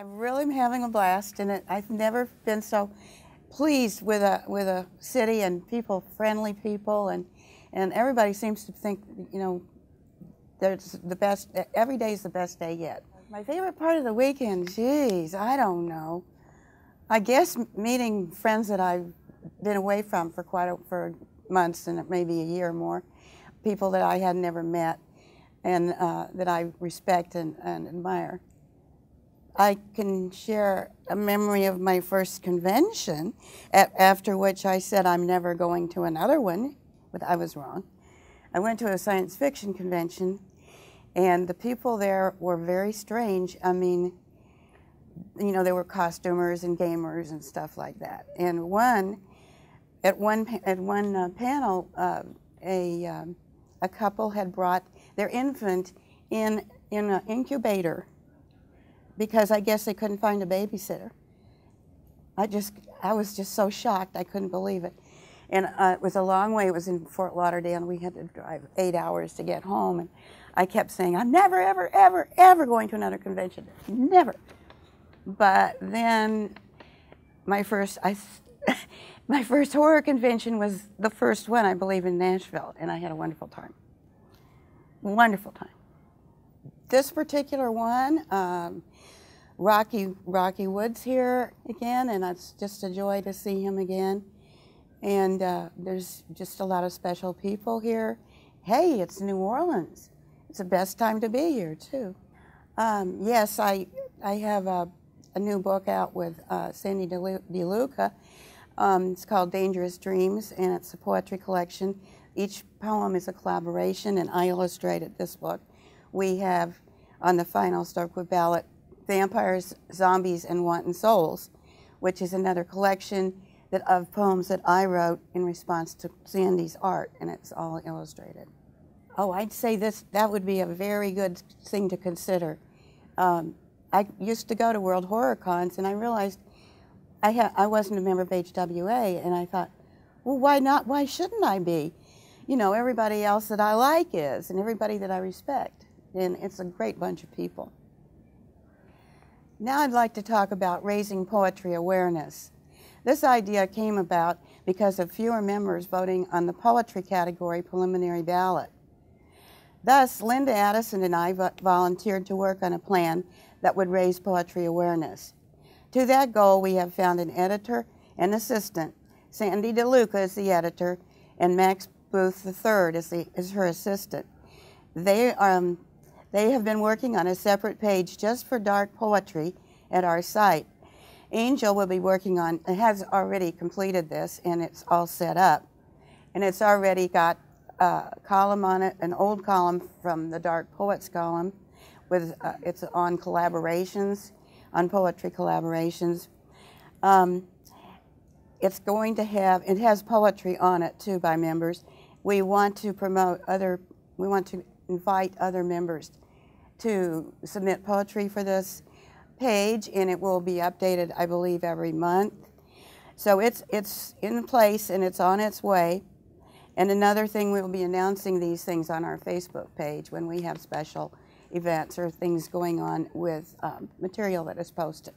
I really am having a blast, and it, I've never been so pleased with a with a city and people, friendly people, and and everybody seems to think you know there's the best. Every day is the best day yet. My favorite part of the weekend, geez, I don't know. I guess meeting friends that I've been away from for quite a, for months and maybe a year or more, people that I had never met, and uh, that I respect and, and admire. I can share a memory of my first convention, at, after which I said I'm never going to another one, but I was wrong. I went to a science fiction convention, and the people there were very strange. I mean, you know, there were costumers and gamers and stuff like that. And one, at one at one uh, panel, uh, a um, a couple had brought their infant in in an incubator because I guess they couldn't find a babysitter. I just, I was just so shocked. I couldn't believe it. And uh, it was a long way. It was in Fort Lauderdale, and we had to drive eight hours to get home. And I kept saying, I'm never, ever, ever, ever going to another convention. Never. But then my first, I, my first horror convention was the first one, I believe, in Nashville, and I had a wonderful time. Wonderful time. This particular one, um, Rocky Rocky Wood's here again, and it's just a joy to see him again. And uh, there's just a lot of special people here. Hey, it's New Orleans. It's the best time to be here too. Um, yes, I I have a, a, new book out with uh, Sandy DeLuca. Um, it's called Dangerous Dreams, and it's a poetry collection. Each poem is a collaboration, and I illustrated this book. We have on the final Stokewood ballot Vampires, Zombies, and Wanton Souls, which is another collection that, of poems that I wrote in response to Sandy's art, and it's all illustrated. Oh, I'd say this that would be a very good thing to consider. Um, I used to go to World Horror Cons, and I realized I, I wasn't a member of HWA, and I thought, well, why not? Why shouldn't I be? You know, everybody else that I like is, and everybody that I respect. And it's a great bunch of people. Now I'd like to talk about raising poetry awareness. This idea came about because of fewer members voting on the poetry category preliminary ballot. Thus, Linda Addison and I volunteered to work on a plan that would raise poetry awareness. To that goal, we have found an editor and assistant. Sandy DeLuca is the editor, and Max Booth III is, the, is her assistant. They um, they have been working on a separate page just for dark poetry at our site. Angel will be working on, it has already completed this and it's all set up. And it's already got a column on it, an old column from the Dark Poets column. With, uh, it's on collaborations, on poetry collaborations. Um, it's going to have, it has poetry on it too by members. We want to promote other, we want to invite other members to submit poetry for this page, and it will be updated, I believe, every month. So it's, it's in place and it's on its way. And another thing, we will be announcing these things on our Facebook page when we have special events or things going on with um, material that is posted.